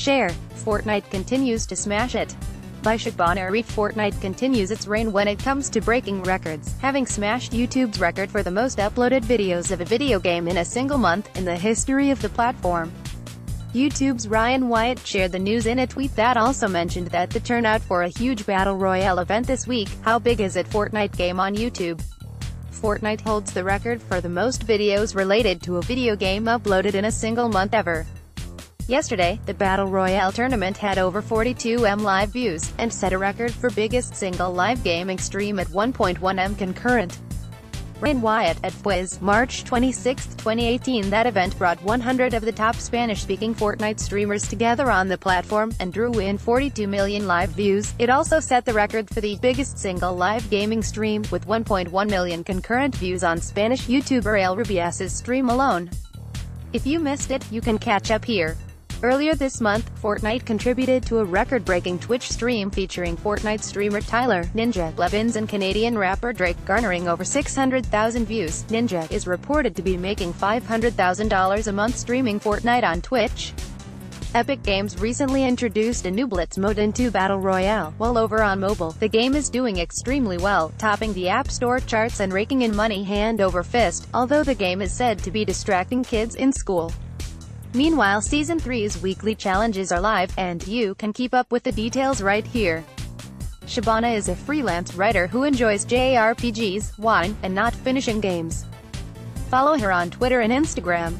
Share. Fortnite continues to smash it. By Shabana Fortnite continues its reign when it comes to breaking records, having smashed YouTube's record for the most uploaded videos of a video game in a single month, in the history of the platform. YouTube's Ryan Wyatt shared the news in a tweet that also mentioned that the turnout for a huge Battle Royale event this week, How Big Is It Fortnite game on YouTube. Fortnite holds the record for the most videos related to a video game uploaded in a single month ever. Yesterday, the Battle Royale tournament had over 42M live views, and set a record for biggest single live gaming stream at 1.1M concurrent. Ryan Wyatt at Fwiz, March 26, 2018 That event brought 100 of the top Spanish-speaking Fortnite streamers together on the platform, and drew in 42 million live views. It also set the record for the biggest single live gaming stream, with 1.1 million concurrent views on Spanish YouTuber El Rubius's stream alone. If you missed it, you can catch up here. Earlier this month, Fortnite contributed to a record-breaking Twitch stream featuring Fortnite streamer Tyler, Ninja, Blevins and Canadian rapper Drake garnering over 600,000 views. Ninja is reported to be making $500,000 a month streaming Fortnite on Twitch. Epic Games recently introduced a new Blitz mode into Battle Royale, while over on mobile, the game is doing extremely well, topping the App Store charts and raking in money hand over fist, although the game is said to be distracting kids in school. Meanwhile Season 3's weekly challenges are live, and you can keep up with the details right here. Shabana is a freelance writer who enjoys JRPGs, wine, and not finishing games. Follow her on Twitter and Instagram.